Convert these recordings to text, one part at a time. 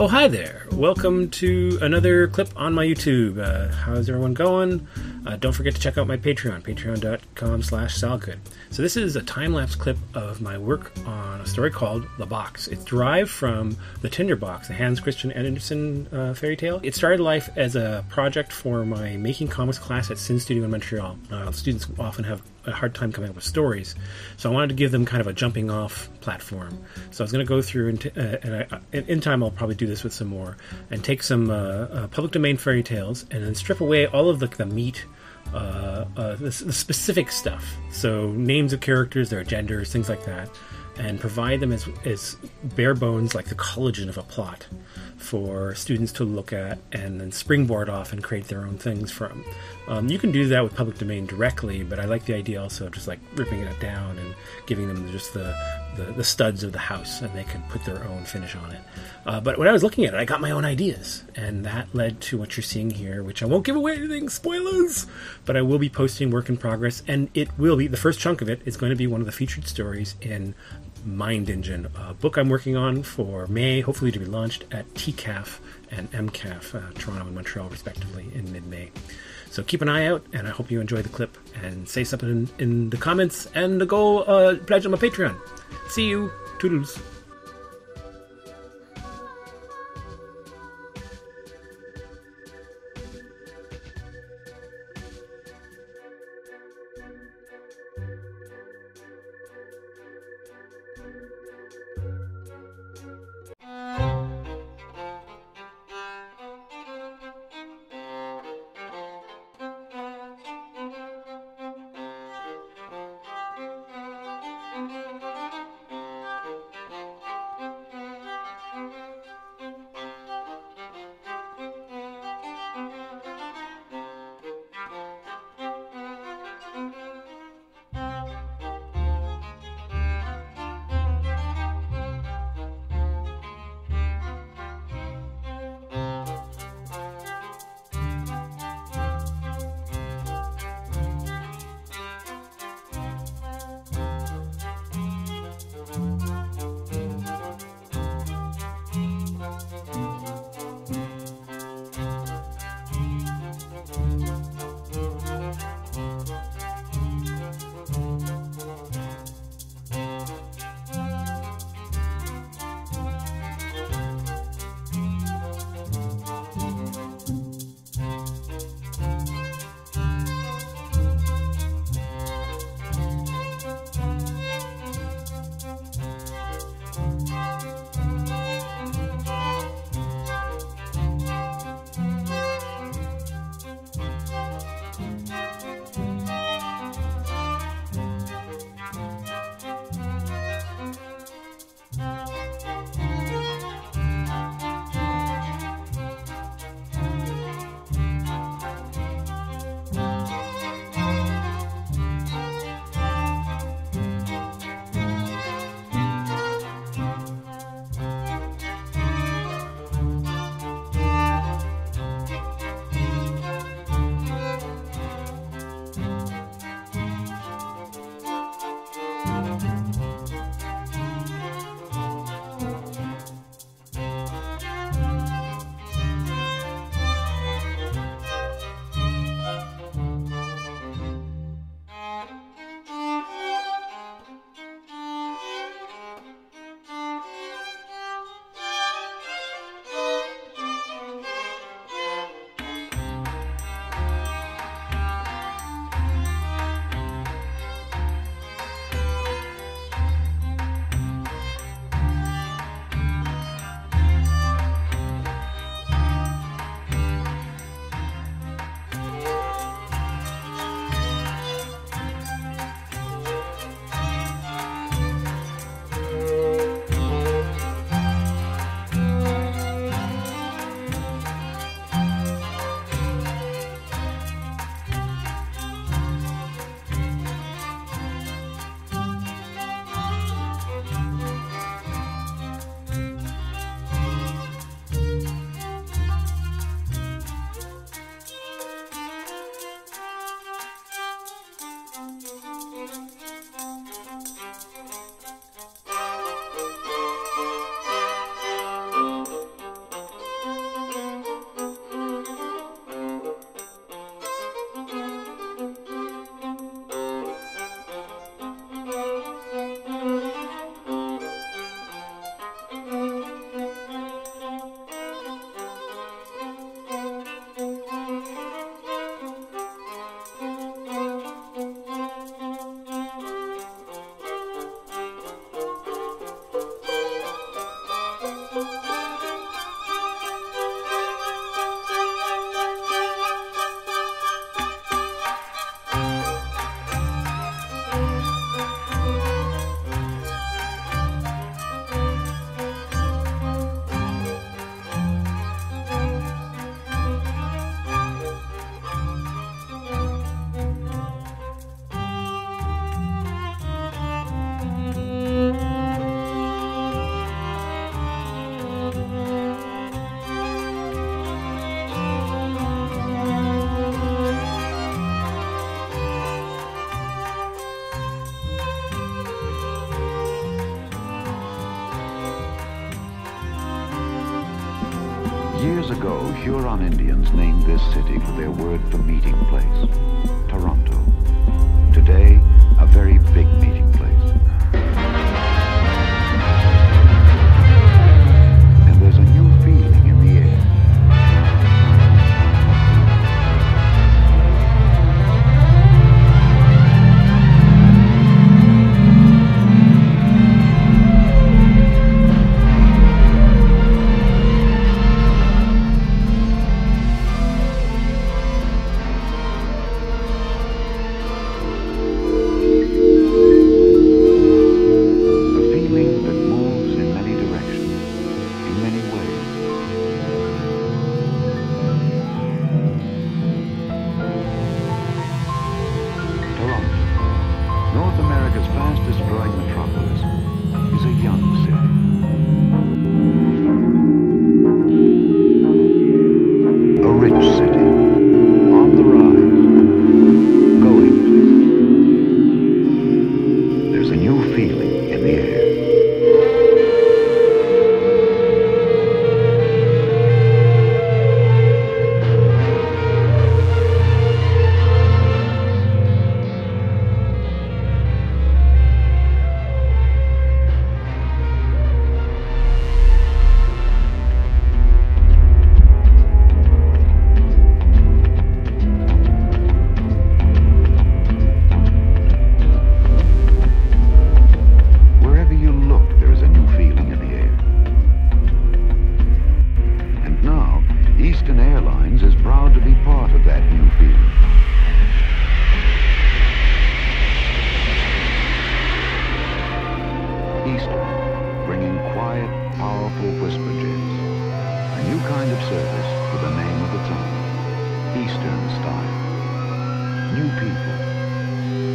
Oh, hi there. Welcome to another clip on my YouTube. Uh, how's everyone going? Uh, don't forget to check out my Patreon, patreon.com slash salgood. So this is a time-lapse clip of my work on a story called The Box. It's derived from The Tinderbox, the Hans Christian Andersen uh, fairy tale. It started life as a project for my making comics class at Syn Studio in Montreal. Students often have a hard time coming up with stories. So I wanted to give them kind of a jumping off platform. So I was going to go through, and, t- uh, and I, in time I'll probably do this with some more, and take some uh, uh, public domain fairy tales and then strip away all of the, the meat. Uh, uh, the, the specific stuff, so names of characters, their genders, things like that, and provide them as, as bare bones, like the collagen of a plot for students to look at and then springboard off and create their own things from. Um, you can do that with public domain directly, but I like the idea also of just like ripping it down and giving them just the, the, the studs of the house and they can put their own finish on it. Uh, but when I was looking at it, I got my own ideas, and that led to what you're seeing here, which I won't give away anything, spoilers, but I will be posting work in progress, and it will be the first chunk of it is going to be one of the featured stories in Mind Engine, a book I'm working on for May, hopefully to be launched at TCAF and MCAF, uh, Toronto and Montreal, respectively, in mid May. So keep an eye out, and I hope you enjoy the clip and say something in, in the comments and go uh, pledge on my Patreon. See you. Toodles. Years ago, Huron Indians named this city for their word for meeting place, Toronto. Today, a very big meeting house.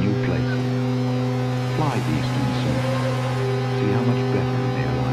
new places. Fly east and south. See how much better they are.